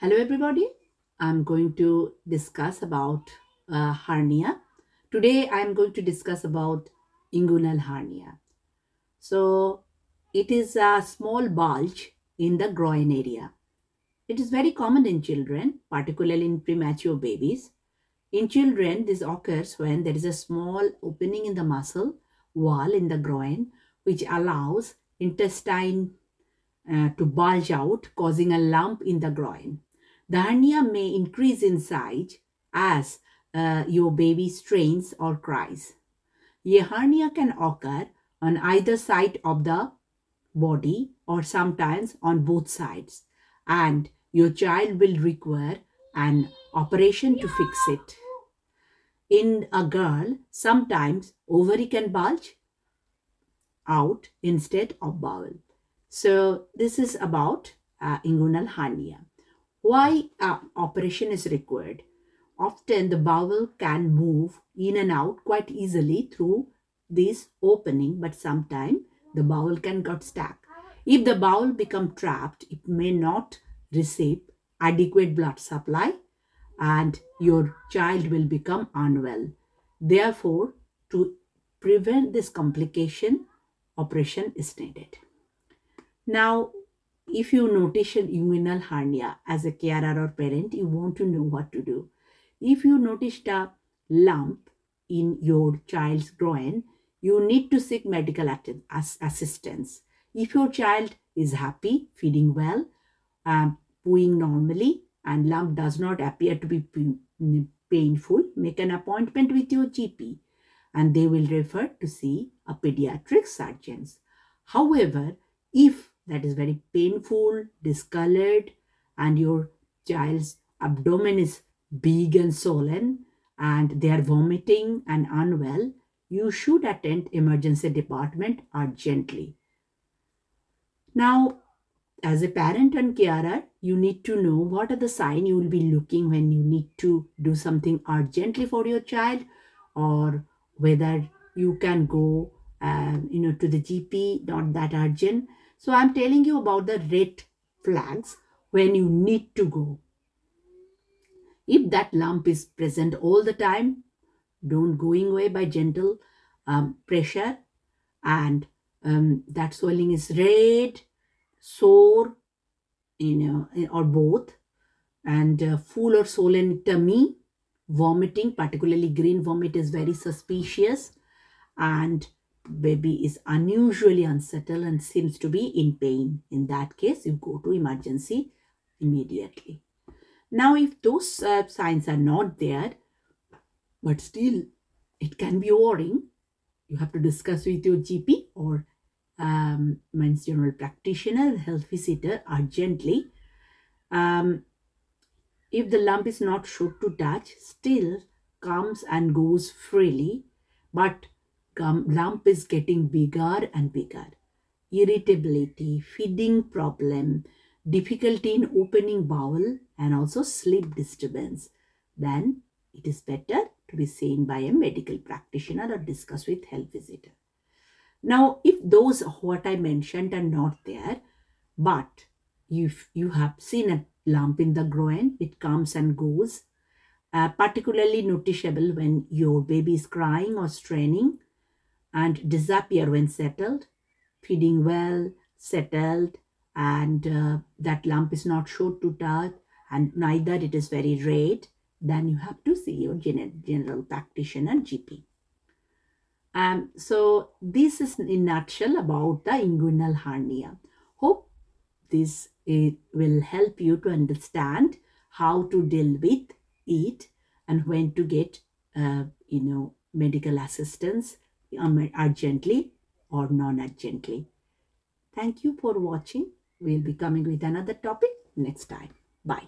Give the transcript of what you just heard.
Hello everybody. I'm going to discuss about uh, hernia. Today I am going to discuss about inguinal hernia. So it is a small bulge in the groin area. It is very common in children, particularly in premature babies. In children, this occurs when there is a small opening in the muscle wall in the groin, which allows intestine uh, to bulge out, causing a lump in the groin. The hernia may increase in size as uh, your baby strains or cries. A hernia can occur on either side of the body or sometimes on both sides and your child will require an operation to fix it. In a girl, sometimes ovary can bulge out instead of bowel. So this is about uh, inguinal hernia. Why uh, operation is required? Often the bowel can move in and out quite easily through this opening, but sometimes the bowel can get stuck. If the bowel become trapped, it may not receive adequate blood supply and your child will become unwell. Therefore, to prevent this complication, operation is needed. Now, if you notice an inguinal hernia as a carer or parent, you want to know what to do. If you noticed a lump in your child's groin, you need to seek medical assistance. If your child is happy, feeding well, um, pooing normally, and lump does not appear to be painful, make an appointment with your GP and they will refer to see a pediatric surgeon. However, if that is very painful, discolored, and your child's abdomen is big and swollen, and they are vomiting and unwell, you should attend emergency department urgently. Now, as a parent and carer, you need to know what are the signs you will be looking when you need to do something urgently for your child or whether you can go um, you know to the GP, not that urgent. So I'm telling you about the red flags when you need to go. If that lump is present all the time, don't going away by gentle um, pressure and um, that swelling is red, sore, you know, or both and uh, full or swollen tummy, vomiting, particularly green vomit is very suspicious and baby is unusually unsettled and seems to be in pain. In that case, you go to emergency immediately. Now, if those uh, signs are not there, but still it can be worrying, you have to discuss with your GP or um, men's general practitioner, health visitor urgently. Um, if the lump is not sure to touch, still comes and goes freely, but lump is getting bigger and bigger. Irritability, feeding problem, difficulty in opening bowel and also sleep disturbance. Then it is better to be seen by a medical practitioner or discuss with health visitor. Now, if those what I mentioned are not there, but if you have seen a lump in the groin, it comes and goes, uh, particularly noticeable when your baby is crying or straining, and disappear when settled, feeding well, settled, and uh, that lump is not short to touch, and neither it is very red, then you have to see your general practitioner GP. Um, so this is in nutshell about the inguinal hernia. Hope this it will help you to understand how to deal with it and when to get uh, you know medical assistance urgently or non-urgently. Thank you for watching. We'll be coming with another topic next time. Bye.